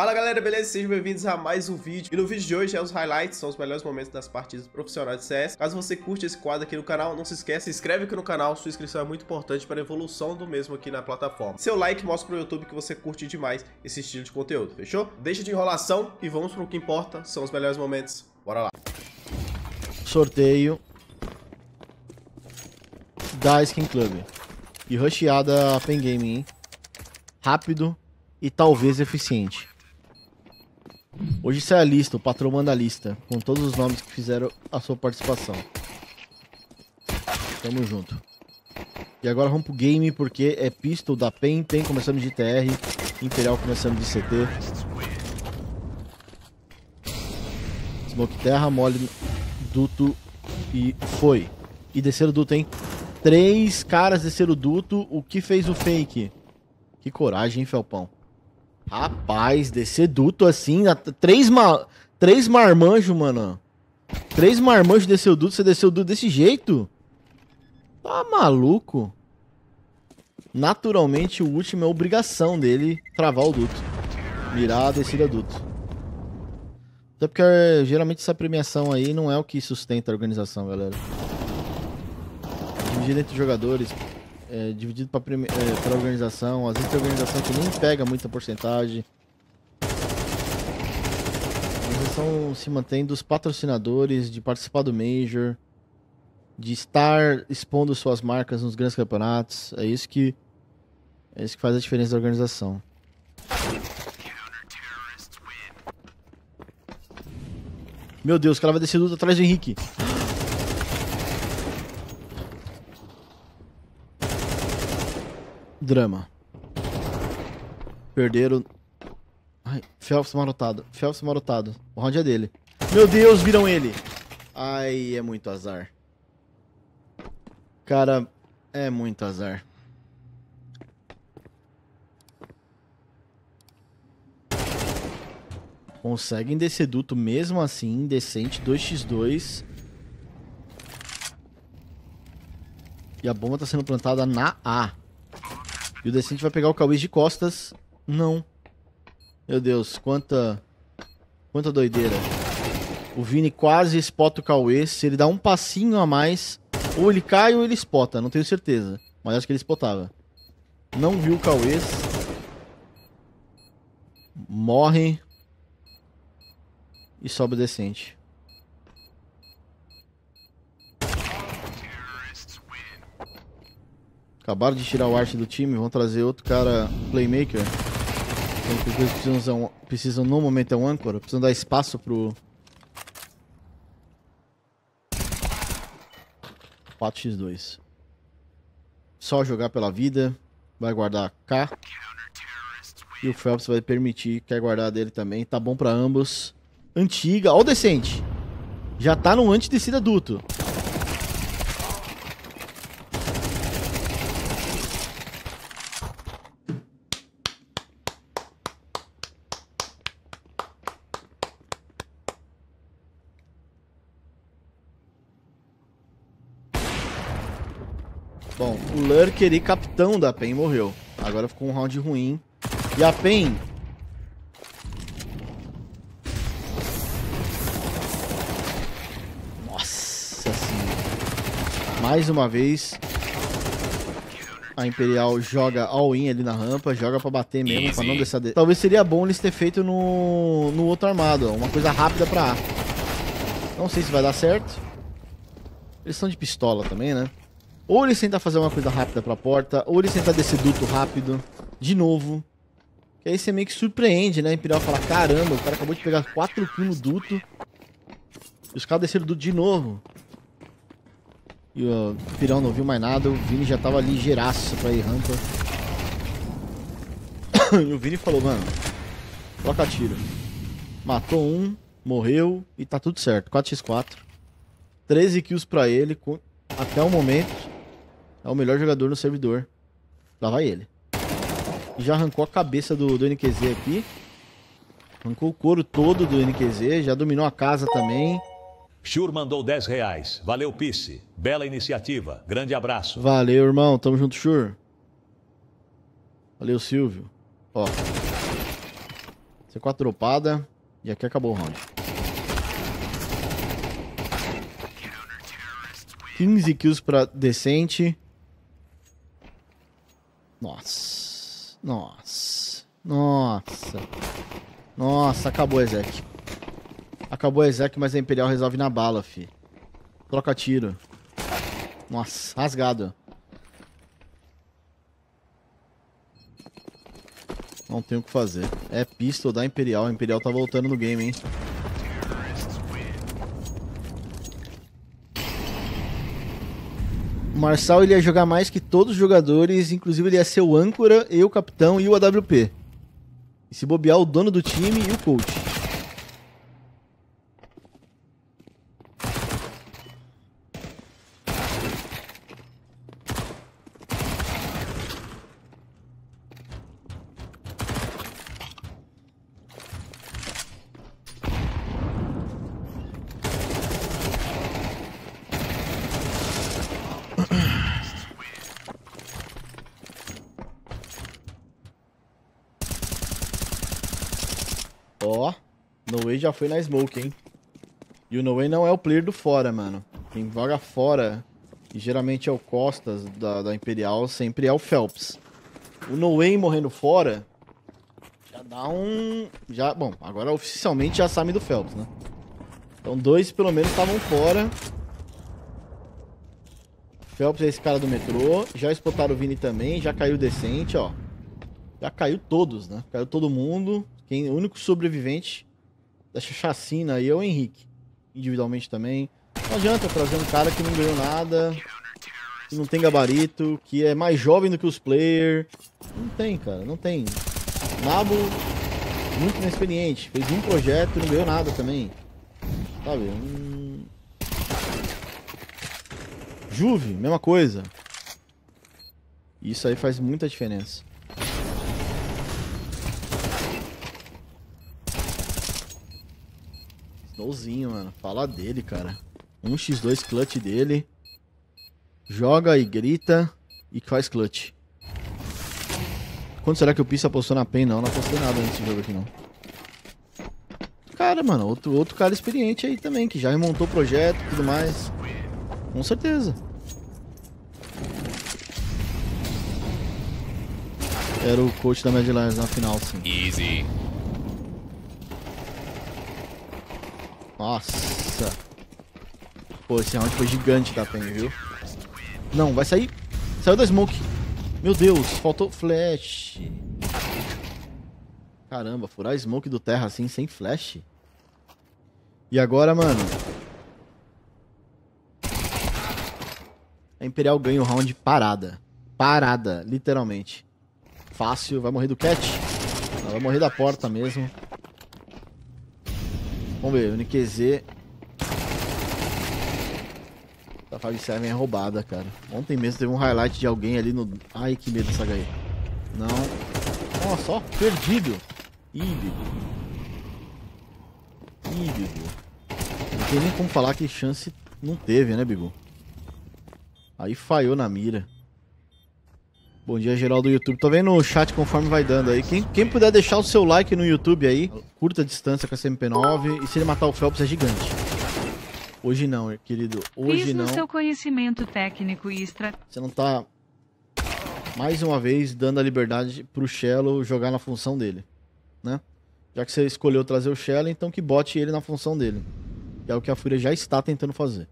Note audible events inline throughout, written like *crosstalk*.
Fala galera, beleza? Sejam bem-vindos a mais um vídeo. E no vídeo de hoje é os highlights, são os melhores momentos das partidas profissionais de CS. Caso você curte esse quadro aqui no canal, não se esqueça, se inscreve aqui no canal, sua inscrição é muito importante para a evolução do mesmo aqui na plataforma. Seu like mostra pro YouTube que você curte demais esse estilo de conteúdo, fechou? Deixa de enrolação e vamos pro que importa, são os melhores momentos. Bora lá. Sorteio da Skin Club. E rusheada Pen Game, hein? Rápido e talvez eficiente. Hoje sai a lista, o patrão manda a lista, com todos os nomes que fizeram a sua participação. Tamo junto. E agora vamos pro game, porque é Pistol da PEN, PEN começando de TR, Imperial começando de CT. Smoke terra, mole, duto e foi. E desceram o duto, hein? Três caras desceram o duto, o que fez o fake? Que coragem, hein, Felpão? Rapaz, descer duto assim, três, ma três marmanjos, mano. Três marmanjos desceu duto, você desceu duto desse jeito? Tá maluco? Naturalmente, o último é obrigação dele travar o duto. Mirar a descida duto. Até porque geralmente essa premiação aí não é o que sustenta a organização, galera. Dividir entre jogadores, é, dividido para é, organização. Às vezes tem organização que nem pega muita porcentagem. A organização se mantém dos patrocinadores, de participar do Major, de estar expondo suas marcas nos grandes campeonatos. É isso que, é isso que faz a diferença da organização. Meu Deus, o cara vai descer atrás do Henrique. Drama. Perderam. Ai, Phelps marotado. Phelps marotado. O round é dele. Meu Deus, viram ele. Ai, é muito azar. Cara, é muito azar. Conseguem descer duto mesmo assim, decente, 2x2. E a bomba tá sendo plantada na A. E o Decente vai pegar o Cauês de costas. Não. Meu Deus, quanta... Quanta doideira. O Vini quase spota o Cauê. Se ele dá um passinho a mais, ou ele cai ou ele spota, não tenho certeza. Mas acho que ele spotava. Não viu o Cauê. Morre. E sobe o Decente. Acabaram de tirar o arte do time, vão trazer outro cara playmaker. Então, eles precisam, precisam no momento é um âncora, precisam dar espaço pro... 4x2. Só jogar pela vida, vai guardar K. E o Phelps vai permitir, quer guardar dele também. Tá bom pra ambos. Antiga, ó o decente. Já tá no anti-descida duto. Bom, e capitão da PEN morreu. Agora ficou um round ruim. E a PEN... Nossa senhora. Mais uma vez... A Imperial joga all-in ali na rampa, joga pra bater mesmo, Easy. pra não deixar... De... Talvez seria bom eles ter feito no, no outro armado, ó, uma coisa rápida pra A. Não sei se vai dar certo. Eles são de pistola também, né? Ou eles tentam fazer uma coisa rápida pra porta, ou eles tentam descer duto rápido, de novo. Que aí você meio que surpreende, né? Imperial fala, caramba, o cara acabou de pegar 4 kills no duto. E os caras desceram duto de novo. E o Imperial não viu mais nada, o Vini já tava ligeiraço pra ir rampa. *coughs* e o Vini falou, mano, troca tiro. Matou um, morreu e tá tudo certo. 4x4. 13 kills pra ele, até o momento. É o melhor jogador no servidor. Lá vai ele. Já arrancou a cabeça do, do NQZ aqui. Arrancou o couro todo do NQZ. Já dominou a casa também. Shur mandou 10 reais. Valeu, Pisse. Bela iniciativa. Grande abraço. Valeu, irmão. Tamo junto, Shur. Valeu, Silvio. Ó. C4 dropada. E aqui acabou o round. 15 kills pra decente. Nossa. Nossa. Nossa. Nossa, acabou Ezek. Acabou Ezek, mas a Imperial resolve na bala, fi. Troca tiro. Nossa, rasgado. Não tem o que fazer. É pistol da Imperial. A Imperial tá voltando no game, hein? Marçal ele ia jogar mais que todos os jogadores, inclusive ele ia ser o âncora, e o capitão e o AWP. E se bobear o dono do time e o coach. Ó, Noe já foi na smoke, hein? E o Noe não é o player do fora, mano. Quem joga fora, e geralmente é o Costas da, da Imperial, sempre é o Phelps. O Noe morrendo fora, já dá um... Já, bom, agora oficialmente já sabe do Phelps, né? Então dois pelo menos estavam fora. Phelps é esse cara do metrô. Já spotaram o Vini também, já caiu decente, ó. Já caiu todos, né? Caiu todo mundo. Quem, o único sobrevivente dessa chacina aí é o Henrique. Individualmente também. Não adianta trazer um cara que não ganhou nada, que não tem gabarito, que é mais jovem do que os players. Não tem, cara, não tem. Nabo, muito inexperiente. Fez um projeto e não ganhou nada também. Sabe? Hum... Juve, mesma coisa. Isso aí faz muita diferença. Snowzinho, mano. Fala dele, cara. 1x2 clutch dele. Joga e grita e faz clutch. Quanto será que o Pissa apostou na PEN? Não, não apostei nada nesse jogo aqui, não. Cara, mano, outro, outro cara experiente aí também, que já remontou o projeto e tudo mais. Com certeza. Era o coach da Mad Lions na final, sim. Easy. Nossa. Pô, esse round foi gigante da PEN, viu? Não, vai sair. Saiu da smoke. Meu Deus, faltou flash. Caramba, furar smoke do terra assim, sem flash. E agora, mano... A Imperial ganha o round parada. Parada, literalmente. Fácil, vai morrer do cat. Não, vai morrer da porta mesmo. Vamos ver, o NQZ. A 57 é roubada, cara. Ontem mesmo teve um highlight de alguém ali no. Ai, que medo dessa HE. Não. Nossa, ó, perdido. Ih, Bigo. Ih, Bigo. Não tem nem como falar que chance não teve, né, Bigo? Aí falhou na mira. Bom dia, geral do YouTube. Tô vendo o chat conforme vai dando aí. Quem, quem puder deixar o seu like no YouTube aí, curta distância com a SMP9. E se ele matar o Phelps é gigante. Hoje não, querido. Hoje Fiz não. no seu conhecimento técnico extra... Você não tá, mais uma vez, dando a liberdade pro Shello jogar na função dele, né? Já que você escolheu trazer o Shello, então que bote ele na função dele. Que é o que a Fúria já está tentando fazer.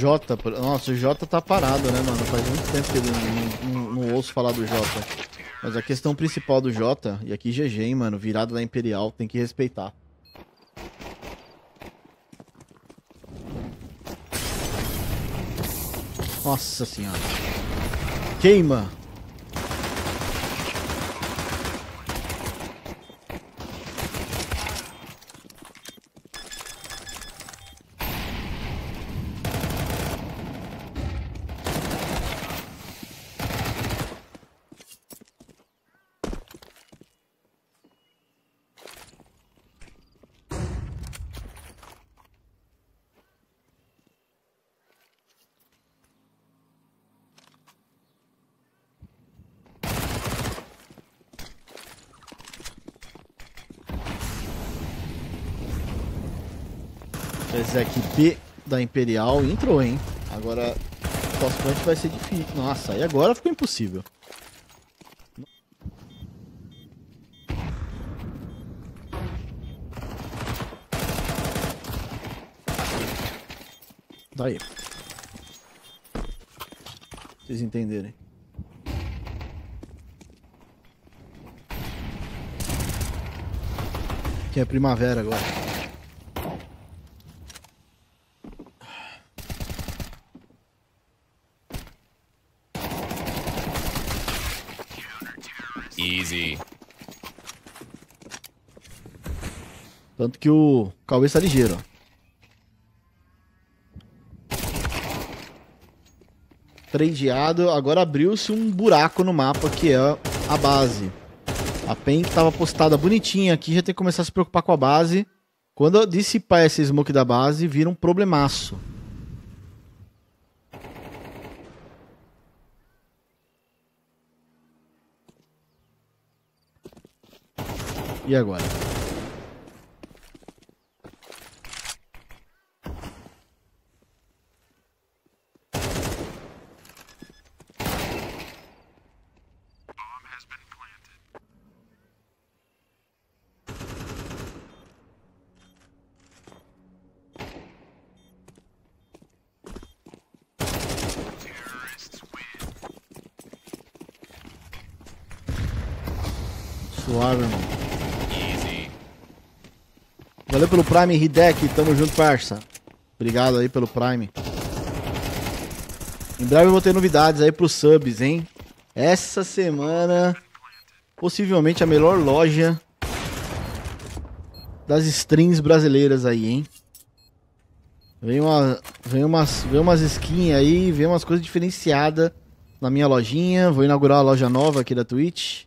Jota, nossa, o Jota tá parado, né, mano? Faz muito tempo que eu não, não, não ouço falar do Jota. Mas a questão principal do Jota, e aqui GG, hein, mano, virado da Imperial, tem que respeitar. Nossa senhora. Queima. Ezek B da Imperial entrou, hein? Agora, pós-plant vai ser difícil. Nossa, e agora ficou impossível. Daí. Pra vocês entenderem. Que é primavera agora. Easy. Tanto que o Cauê está ligeiro, ó. Agora abriu-se um buraco no mapa que é a base. A PEN que tava postada bonitinha aqui, já tem que começar a se preocupar com a base. Quando dissipar esse smoke da base, vira um problemaço. E agora? Suave, irmão. Valeu pelo Prime, Hidek. Tamo junto, parça. Obrigado aí pelo Prime. Em breve eu vou ter novidades aí pros subs, hein? Essa semana, possivelmente a melhor loja das strings brasileiras aí, hein? Vem, uma, vem, umas, vem umas skins aí, vem umas coisas diferenciadas na minha lojinha. Vou inaugurar a loja nova aqui da Twitch.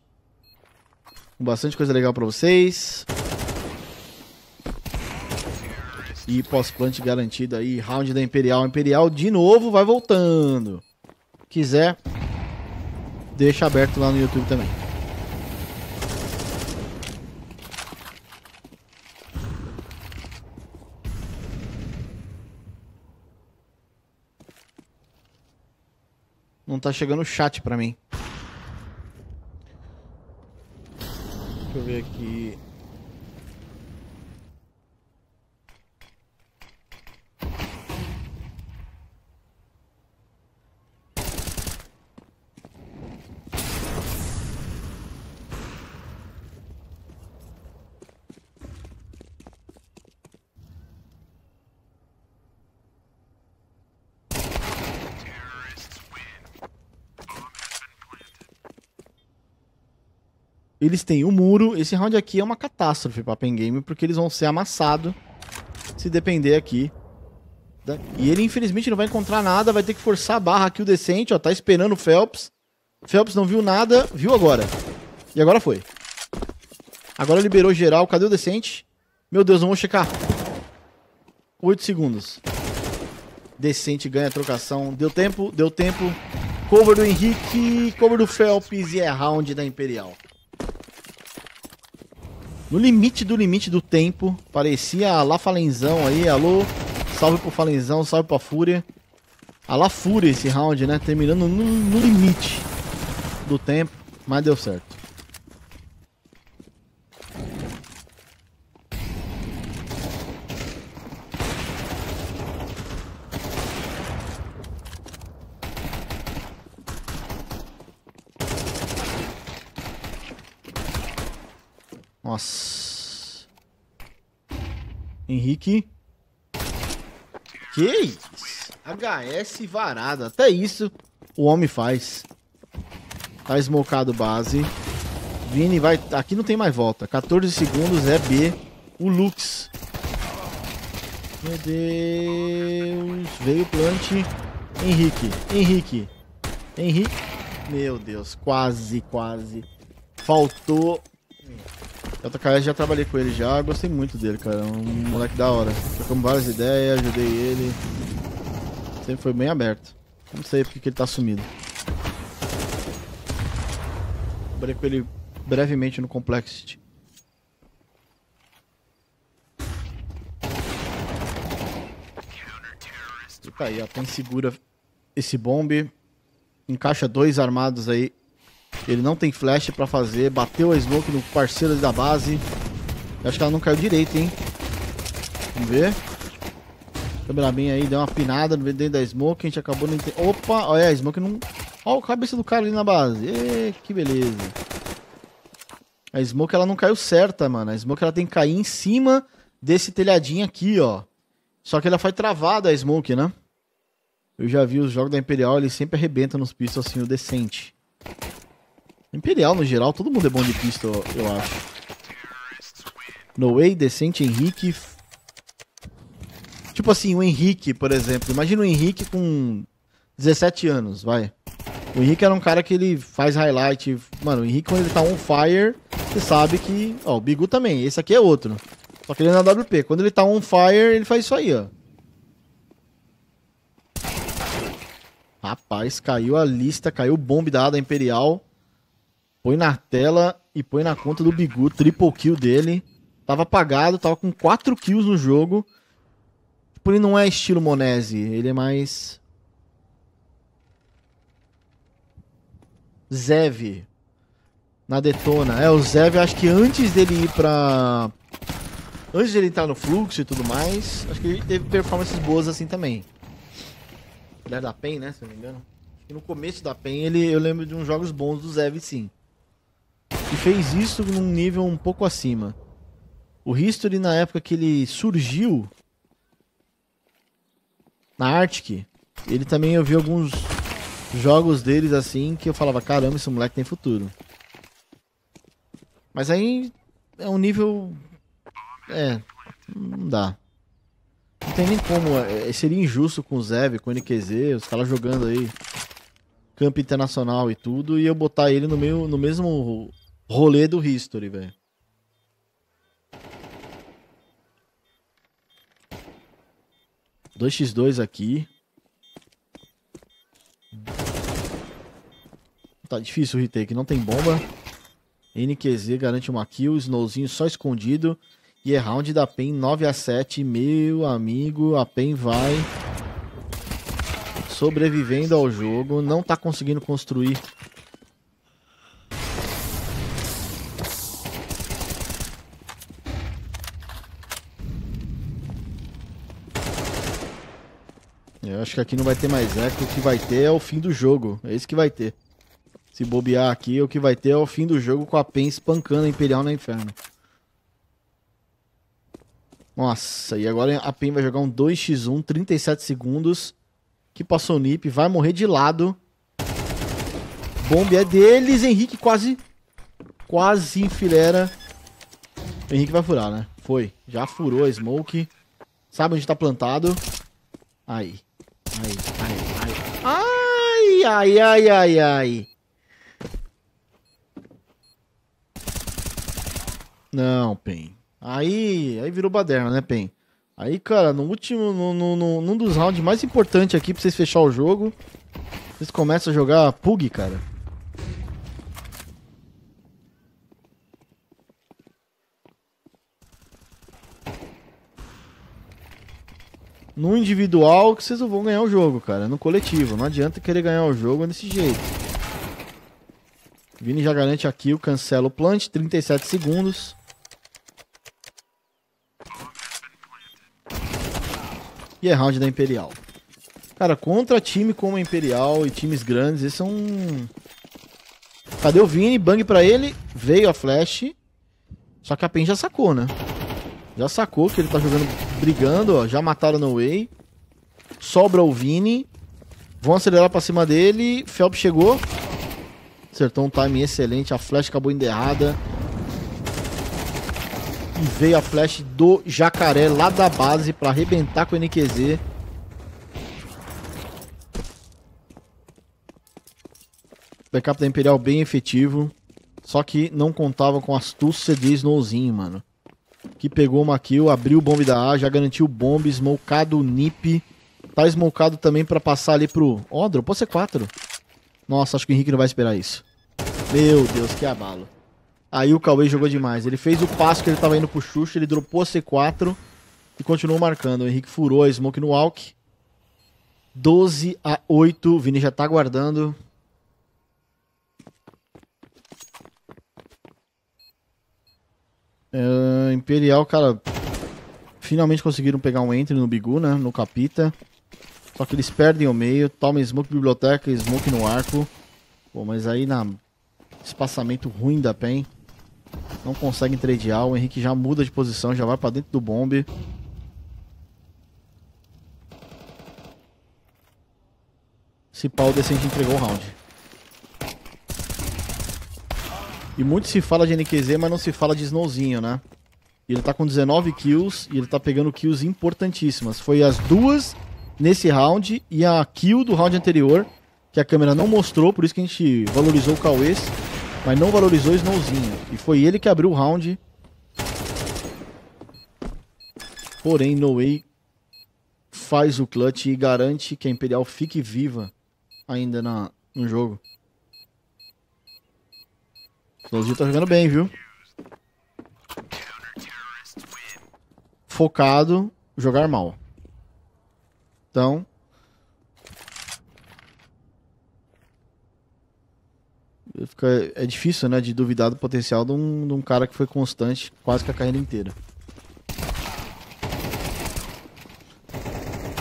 Com bastante coisa legal pra vocês. E pós-plant garantido aí, round da Imperial. Imperial de novo vai voltando. Quiser, deixa aberto lá no YouTube também. Não tá chegando chat pra mim. Deixa eu ver aqui. Eles têm o muro. Esse round aqui é uma catástrofe pra Pen Game, porque eles vão ser amassados se depender aqui. E ele, infelizmente, não vai encontrar nada. Vai ter que forçar a barra aqui o decente, ó. Tá esperando o Phelps. Phelps não viu nada, viu agora. E agora foi. Agora liberou geral. Cadê o decente? Meu Deus, vamos checar. 8 segundos. Decente ganha a trocação. Deu tempo, deu tempo. Cover do Henrique, cover do Phelps e é round da Imperial. No limite do limite do tempo, parecia a lá Falenzão aí, alô, salve pro Falenzão, salve pra Fúria. A lá Fúria esse round, né, terminando no, no limite do tempo, mas deu certo. Nossa. Henrique. Que isso? HS varada. Até isso o homem faz. Tá smocado base. Vini vai. Aqui não tem mais volta. 14 segundos é B. O Lux. Meu Deus. Veio o plant. Henrique. Henrique. Henrique. Meu Deus. Quase, quase. Faltou JKS já trabalhei com ele já, gostei muito dele, cara. É Um moleque da hora. Trocamos várias ideias, ajudei ele. Sempre foi bem aberto. Não sei porque que ele tá sumido. Trabalhei com ele brevemente no Complexity. tá aí, ó. Tem segura esse bombe. Encaixa dois armados aí. Ele não tem flash pra fazer. Bateu a smoke no parceiro da base. Eu acho que ela não caiu direito, hein? Vamos ver. Câmera bem aí, deu uma pinada dentro da smoke. A gente acabou não entendendo. Opa, olha a smoke não. Olha a cabeça do cara ali na base. Ê, que beleza. A smoke ela não caiu certa, mano. A smoke ela tem que cair em cima desse telhadinho aqui, ó. Só que ela foi travada a smoke, né? Eu já vi os jogos da Imperial, eles sempre arrebentam nos pistols assim, o decente. Imperial, no geral, todo mundo é bom de pistol, eu acho. No Way, Decente, Henrique. Tipo assim, o Henrique, por exemplo. Imagina o Henrique com 17 anos, vai. O Henrique era um cara que ele faz highlight. Mano, o Henrique, quando ele tá on fire, você sabe que. Ó, o Bigu também. Esse aqui é outro. Só que ele é na WP. Quando ele tá on fire, ele faz isso aí, ó. Rapaz, caiu a lista, caiu o bombe da Ada Imperial. Põe na tela e põe na conta do Bigu. Triple kill dele. Tava apagado, tava com 4 kills no jogo. Tipo, ele não é estilo Monese, ele é mais. Zev. Na Detona. É, o Zev, acho que antes dele ir pra. Antes de ele entrar no fluxo e tudo mais, acho que ele teve performances boas assim também. Ele era da PEN, né? Se não me engano. Acho que no começo da PEN ele, eu lembro de uns jogos bons do Zev, sim. E fez isso num nível um pouco acima. O History, na época que ele surgiu na Arctic, ele também eu vi alguns jogos deles assim que eu falava, caramba, esse moleque tem futuro. Mas aí é um nível. É, não dá. Não tem nem como. É, seria injusto com o Zev, com o NQZ, os caras jogando aí campo internacional e tudo, e eu botar ele no, meio, no mesmo rolê do History, velho. Dois x 2 aqui. Tá difícil o retake, não tem bomba. NQZ garante uma kill, Snowzinho só escondido. E é round da PEN 9 a 7 Meu amigo, a PEN vai sobrevivendo ao jogo. Não tá conseguindo construir. Acho que aqui não vai ter mais eco. O que vai ter é o fim do jogo. É isso que vai ter. Se bobear aqui, o que vai ter é o fim do jogo com a PEN espancando a Imperial no inferno. Nossa, e agora a PEN vai jogar um 2x1, 37 segundos. Que passou o Nip, vai morrer de lado. Bombe é deles, Henrique quase, quase enfileira. Henrique vai furar, né? Foi, já furou a smoke. Sabe onde tá plantado. Aí, aí, aí. Ai, ai, ai, ai, ai. Não, PEN. Aí, aí virou baderna, né, Pen? Aí, cara, no último, no, no, no, num dos rounds mais importantes aqui pra vocês fechar o jogo, vocês começam a jogar Pug, cara. No individual que vocês não vão ganhar o jogo, cara. No coletivo. Não adianta querer ganhar o jogo desse jeito. Vini já garante aqui o cancela o plant. 37 segundos. e é round da Imperial. Cara, contra time como a Imperial e times grandes, esses são. Cadê o Vini? Bang pra ele. Veio a flash. Só que a PEN já sacou, né? Já sacou que ele tá jogando, brigando, ó. Já mataram no Way. Sobra o Vini. Vão acelerar pra cima dele. Phelps chegou. Acertou um timing excelente. A flash acabou indo errada. E veio a flash do Jacaré lá da base para arrebentar com o NQZ. Backup da Imperial bem efetivo. Só que não contava com a astúcia de Snowzinho, mano. Pegou uma kill, abriu o bombe da A, já garantiu o bombe, smokado o Nip. Tá smokado também para passar ali pro... Ó, oh, dropou C4. Nossa, acho que o Henrique não vai esperar isso. Meu Deus, que abalo. Aí o Cauê jogou demais. Ele fez o passo que ele tava indo pro Xuxa, ele dropou a C4 e continuou marcando. O Henrique furou a smoke no walk. 12 a 8. O Vini já tá aguardando. Imperial, cara, finalmente conseguiram pegar um entry no Bigu, né? No Capita. Só que eles perdem o meio, tomam Smoke Biblioteca Smoke no arco. Pô, mas aí na espaçamento ruim da PEN. Não conseguem tradear. O Henrique já muda de posição, já vai pra dentro do bombe. Esse pau decente entregou o round. E muito se fala de NQZ, mas não se fala de Snowzinho, né? Ele tá com 19 kills e ele tá pegando kills importantíssimas. Foi as duas nesse round e a kill do round anterior, que a câmera não mostrou, por isso que a gente valorizou o Cauês, mas não valorizou o Snowzinho. E foi ele que abriu o round. Porém, No Way faz o clutch e garante que a Imperial fique viva ainda na, no jogo. Snowzinho tá jogando bem, viu? Focado, jogar mal. Então. Fica, é difícil, né, de duvidar do potencial de um, de um cara que foi constante quase que a carreira inteira.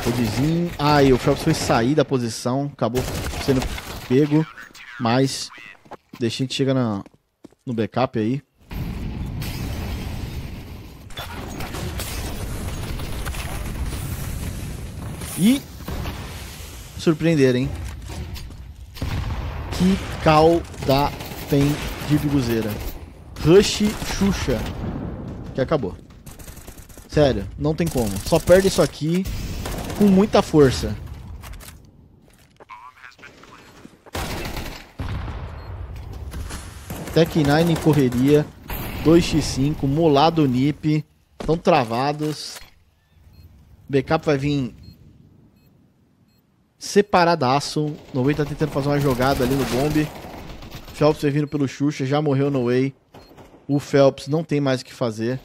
Rodizinho. Ah, e o Phelps foi sair da posição, acabou sendo pego, mas deixa a gente chegar na, no backup aí. E surpreender, hein? Que cal da PEN de Biguzeira. Rush Xuxa. Que acabou. Sério, não tem como. Só perde isso aqui com muita força. Tech 9 em correria. 2x5, molado nip. Estão travados. Backup vai vir separadaço. No Way tá tentando fazer uma jogada ali no bombe. Phelps vindo pelo Xuxa, já morreu no Way. O Phelps não tem mais o que fazer.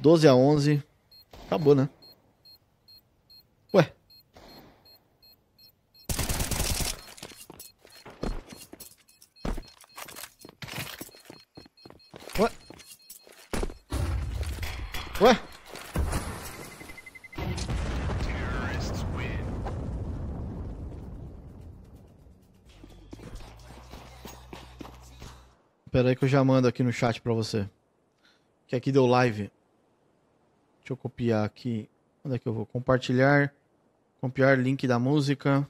12 a 11. Acabou, né? Ué. Espera aí que eu já mando aqui no chat pra você. Que aqui deu live. Deixa eu copiar aqui. Onde é que eu vou? Compartilhar. Copiar link da música.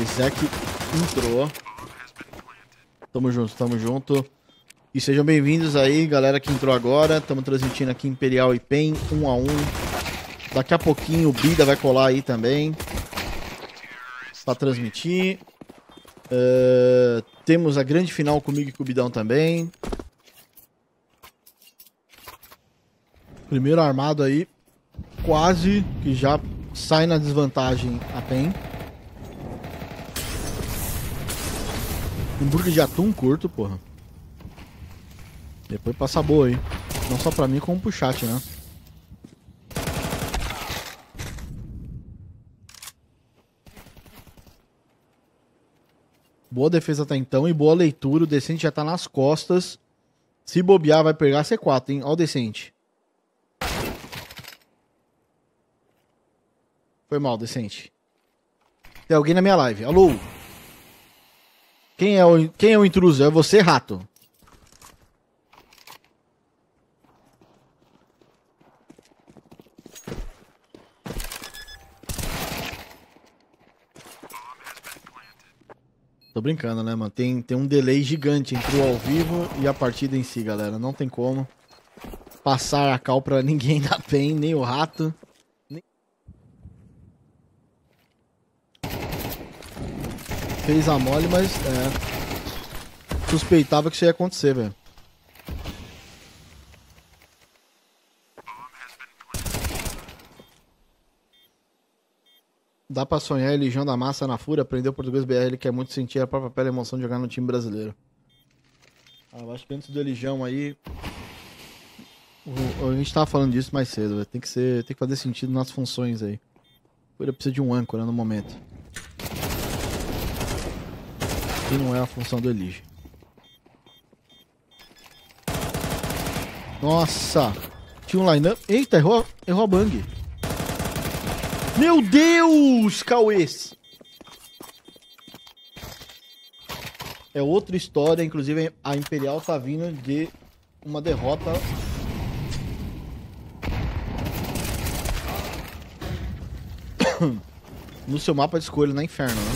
Ezek entrou. Tamo junto, tamo junto. E sejam bem-vindos aí, galera que entrou agora. Estamos transmitindo aqui Imperial e PEN, 1 a 1 Daqui a pouquinho o Bida vai colar aí também. Pra transmitir. Uh, temos a grande final comigo e com o Bidão também. Primeiro armado aí. Quase que já sai na desvantagem a PEN. Hambúrguer de atum curto, porra. Depois passa boa aí. Não só pra mim, como pro chat, né? Boa defesa até então e boa leitura. O Decente já tá nas costas. Se bobear, vai pegar C4, hein? Ó o Decente. Foi mal, Decente. Tem alguém na minha live. Alô? Quem é o, quem é o intruso? É você, rato? Tô brincando, né, mano? Tem, tem um delay gigante entre o ao vivo e a partida em si, galera. Não tem como passar a cal pra ninguém da PEN, nem o rato. Nem... Fez a mole, mas é. Suspeitava que isso ia acontecer, velho. Dá pra sonhar Eligião da Massa na Fúria, aprendeu português BR, ele quer muito sentir a própria pele e emoção de jogar no time brasileiro. Ah, acho que antes do Elijão aí. o- a gente tava falando disso mais cedo. Tem que ser. Tem que fazer sentido nas funções aí. Ele precisa de um âncora no momento. Que não é a função do Elige. Nossa! Tinha um line-up. Eita, errou, errou a bang. Meu Deus, Cauês! É outra história, inclusive a Imperial tá vindo de uma derrota. *coughs* no seu mapa de escolha na Inferno, né?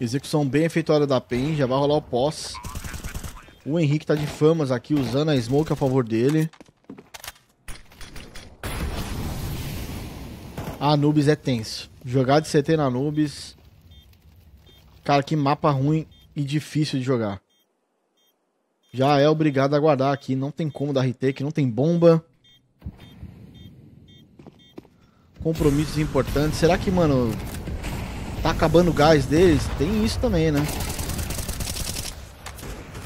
Execução bem efetuada da PEN, já vai rolar o pós. O Henrique tá de famas aqui, usando a smoke a favor dele. A Anubis é tenso. Jogar de CT na Anubis. Cara, que mapa ruim e difícil de jogar. Já é obrigado a guardar aqui. Não tem como dar retake, não tem bomba. Compromissos importantes. Será que, mano, tá acabando o gás deles? Tem isso também, né?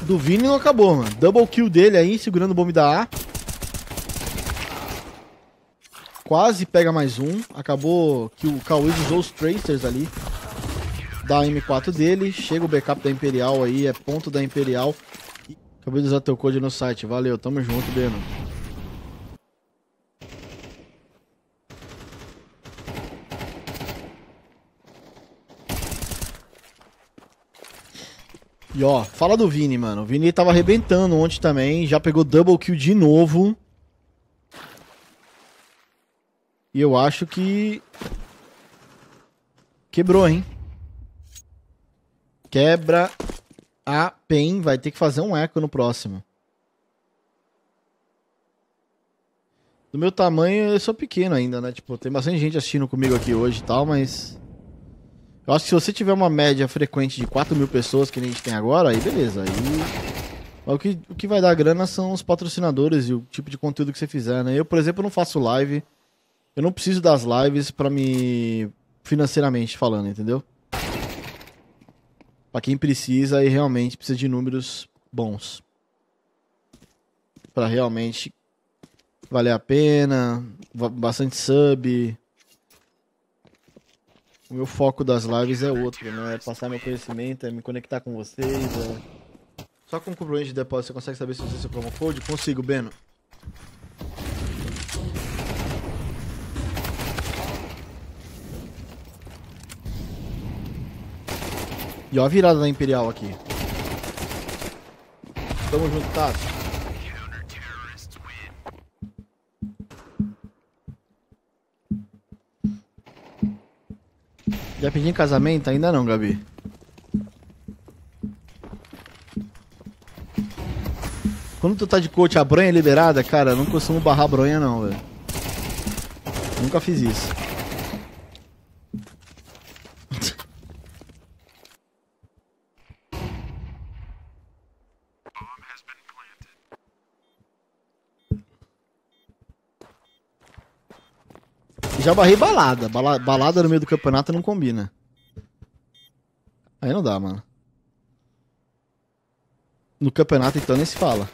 Do Vini não acabou, mano. Double kill dele aí, segurando o bombe da A. Quase pega mais um. Acabou que o Cauê usou os tracers ali. Da M4 dele. Chega o backup da Imperial aí. É ponto da Imperial. Acabei de usar teu code no site. Valeu, tamo junto, Beno. E ó, fala do Vini, mano. O Vini tava arrebentando ontem também. Já pegou double kill de novo. E eu acho que. Quebrou, hein? Quebra a PEN. Vai ter que fazer um eco no próximo. Do meu tamanho, eu sou pequeno ainda, né? Tipo, tem bastante gente assistindo comigo aqui hoje e tal, mas. Eu acho que se você tiver uma média frequente de 4 mil pessoas, que a gente tem agora, aí beleza. Aí. O que, o que vai dar grana são os patrocinadores e o tipo de conteúdo que você fizer, né? Eu, por exemplo, não faço live. Eu não preciso das lives pra me. financeiramente falando, entendeu? Pra quem precisa e realmente precisa de números bons. Pra realmente valer a pena. Bastante sub. O meu foco das lives é outro, né? É passar meu conhecimento, é me conectar com vocês. É... Só com o comprovante de depósito você consegue saber se você é seu promo code? Consigo, Beno. E ó a virada da Imperial aqui. Tamo junto, Tato. Já pedi em casamento? Ainda não, Gabi. Quando tu tá de coach, a bronha é liberada, cara, eu não costumo barrar a bronha não, velho. Nunca fiz isso. Já barrei balada. Bala- balada no meio do campeonato não combina. Aí não dá, mano. No campeonato então nem se fala.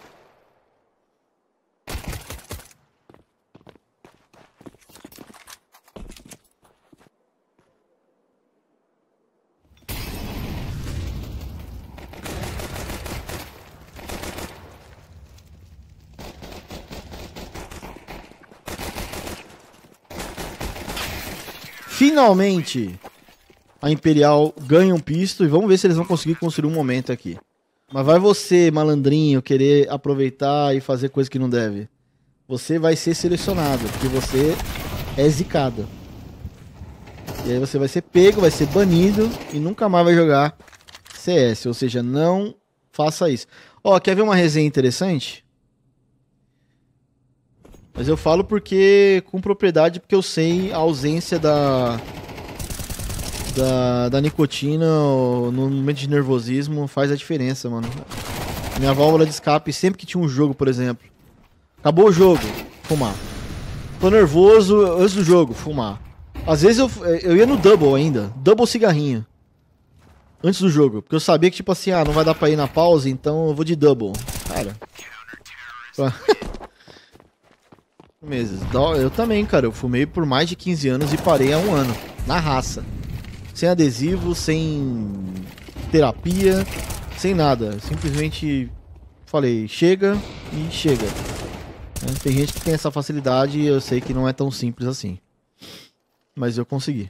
Finalmente, a Imperial ganha um pisto e vamos ver se eles vão conseguir construir um momento aqui. Mas vai você, malandrinho, querer aproveitar e fazer coisa que não deve. Você vai ser selecionado, porque você é zicado. E aí você vai ser pego, vai ser banido e nunca mais vai jogar CS. Ou seja, não faça isso. Ó, quer ver uma resenha interessante? Mas eu falo porque com propriedade, porque eu sei a ausência da da, da nicotina no momento de nervosismo faz a diferença, mano. Minha válvula de escape, sempre que tinha um jogo, por exemplo. Acabou o jogo, fumar. Tô nervoso antes do jogo, fumar. Às vezes eu, eu ia no double ainda, double cigarrinho. Antes do jogo. Porque eu sabia que, tipo assim, ah, não vai dar pra ir na pausa, então eu vou de double. Cara. *laughs* *laughs* Meses. Eu também, cara. Eu fumei por mais de 15 anos e parei há um ano. Na raça. Sem adesivo, sem terapia, sem nada. Simplesmente falei, chega e chega. né? Tem gente que tem essa facilidade e eu sei que não é tão simples assim. Mas eu consegui.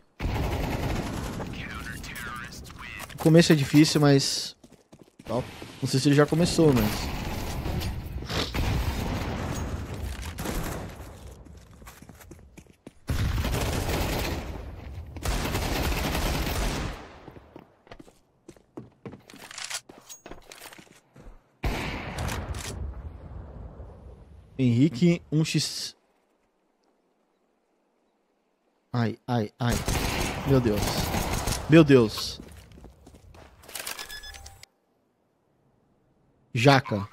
O começo é difícil, mas. Não sei se ele já começou, mas. Henrique 1x. Ai, ai, ai. Meu Deus. Meu Deus. Jaca.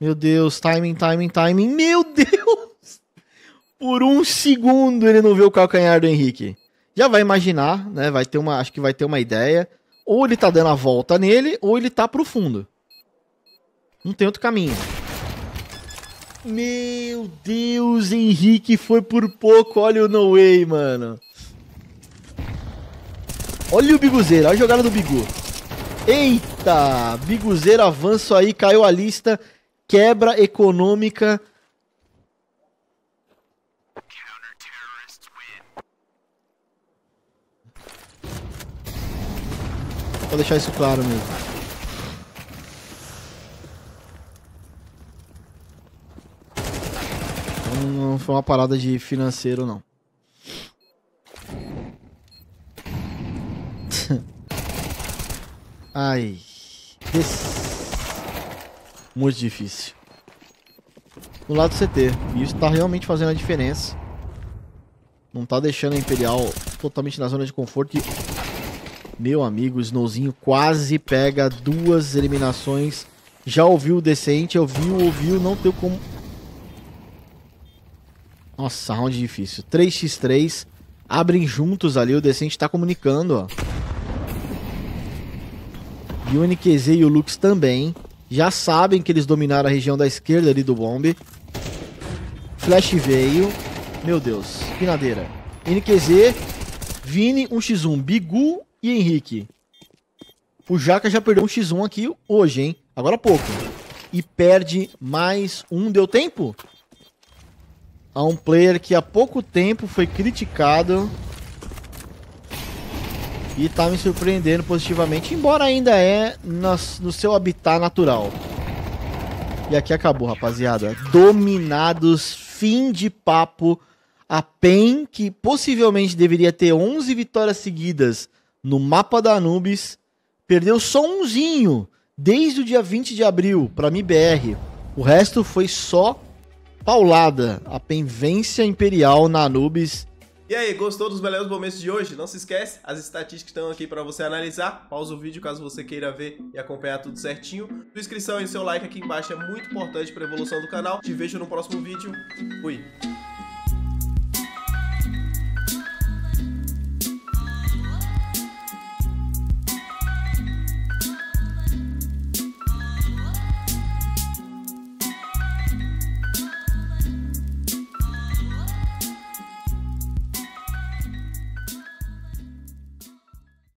Meu Deus, timing, timing, timing. Meu Deus! Por um segundo ele não vê o calcanhar do Henrique. Já vai imaginar, né? Vai ter uma, acho que vai ter uma ideia. Ou ele tá dando a volta nele, ou ele tá pro fundo. Não tem outro caminho. Meu Deus, Henrique foi por pouco. Olha o No Way, mano. Olha o Biguzeiro, olha a jogada do Bigu. Eita, Biguzeiro avanço aí, caiu a lista. Quebra econômica. Vou deixar isso claro mesmo. Não, não foi uma parada de financeiro, não. *laughs* Ai. Des... Muito difícil. No lado do CT. E isso tá realmente fazendo a diferença. Não tá deixando a Imperial totalmente na zona de conforto. E... Meu amigo, o Snowzinho quase pega duas eliminações. Já ouviu o decente, ouviu, ouviu, não deu como. Nossa, round difícil. 3x3. Abrem juntos ali, o decente tá comunicando, ó. E o NQZ e o Lux também. Já sabem que eles dominaram a região da esquerda ali do bombe. Flash veio. Meu Deus, pinadeira. NQZ, Vini, 1x1, Bigu e Henrique. O Jaca já perdeu um x1 aqui hoje, hein? Agora há pouco. E perde mais um. Deu tempo? A um player que há pouco tempo foi criticado. E tá me surpreendendo positivamente, embora ainda é nas- no seu habitat natural. E aqui acabou, rapaziada. Dominados, fim de papo. A PEN, que possivelmente deveria ter 11 vitórias seguidas no mapa da Anubis, perdeu só umzinho desde o dia 20 de abril para MBR. O resto foi só paulada. A PEN vence a Imperial na Anubis. E aí, gostou dos melhores momentos de hoje? Não se esquece, as estatísticas estão aqui para você analisar. Pausa o vídeo caso você queira ver e acompanhar tudo certinho. Sua inscrição e seu like aqui embaixo é muito importante para a evolução do canal. Te vejo no próximo vídeo. Fui!